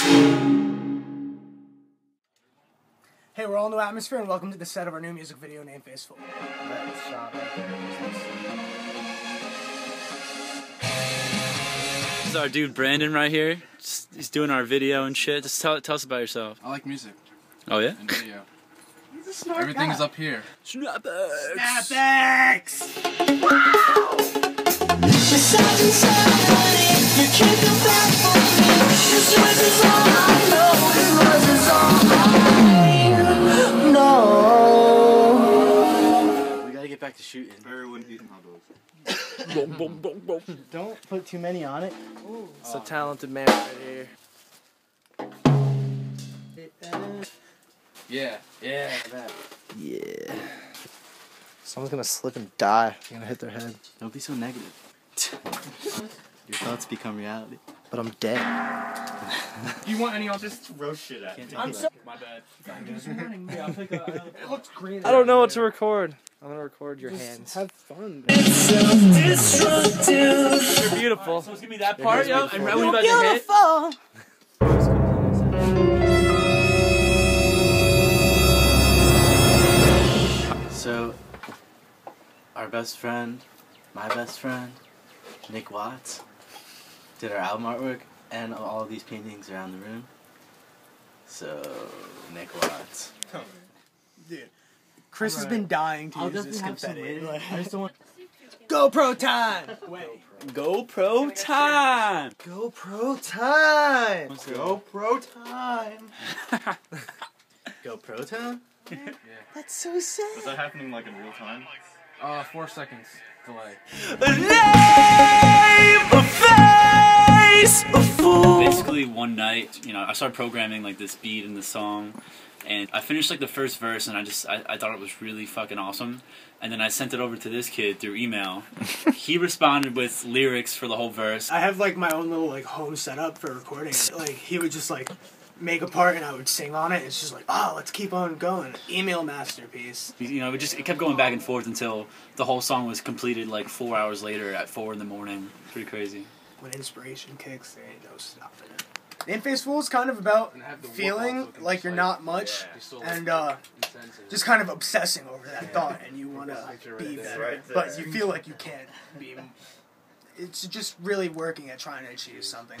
Hey, we're all new atmosphere, and welcome to the set of our new music video Name Face Fool. That shot right there This is our dude Brandon right here. Just, he's doing our video and shit. Just tell, tell us about yourself. I like music Oh yeah. and video. Everything is up here. Snapbacks! We gotta get back to shooting. Don't put too many on it. It's a talented man right here. Yeah. Yeah. that. Yeah. Someone's gonna slip and die. They're gonna hit their head. Don't be so negative. Your thoughts become reality. But I'm dead. Do you want any? I'll just roast shit at. I'm so- My bad. It looks green. I don't know what to record. I'm gonna record your hands. Have fun. You're beautiful. So give me that part, yo. And right when you about to hit. So, our best friend, my best friend, Nick Watts, did our album artwork and all of these paintings around the room. So, Nick Watts. Dude, Chris has been dying to use this confetti. I just don't want. GoPro time! Wait. GoPro time! GoPro time. GoPro time. GoPro time. That's so sad. Is that happening like in real time? Uh, four seconds delay. Basically, one night, you know, I started programming like this beat in the song, and I finished like the first verse, and I just I, I thought it was really fucking awesome. And then I sent it over to this kid through email. he responded with lyrics for the whole verse. I have like my own little like home setup for recording. Like he would just like make a part and I would sing on it. It's just like, oh, let's keep on going. Email masterpiece. You know, it just it kept going back and forth until the whole song was completed like four hours later at four in the morning. Pretty crazy. When inspiration kicks, there ain't no stopping it. Name Face Fool is kind of about feeling like you're not much and uh, just kind of obsessing over that thought and you want to be better, but you feel like you can't be. It's just really working at trying to achieve something.